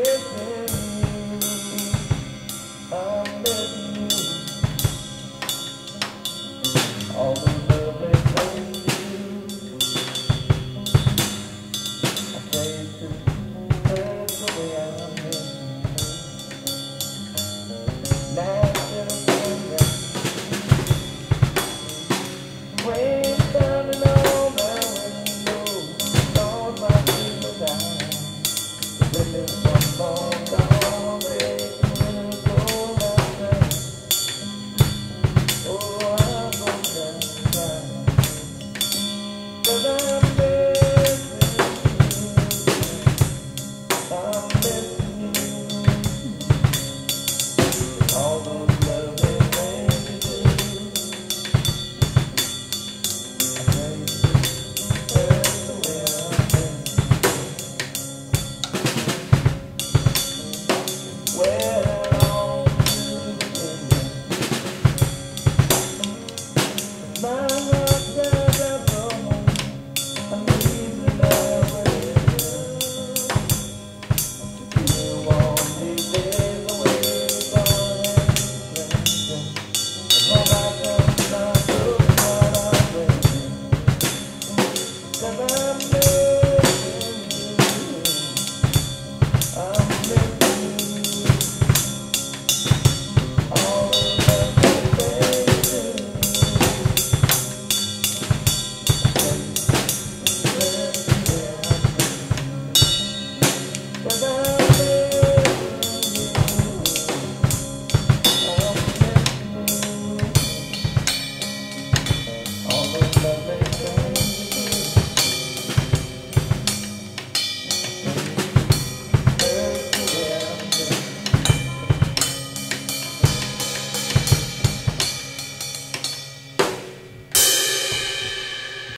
Amen.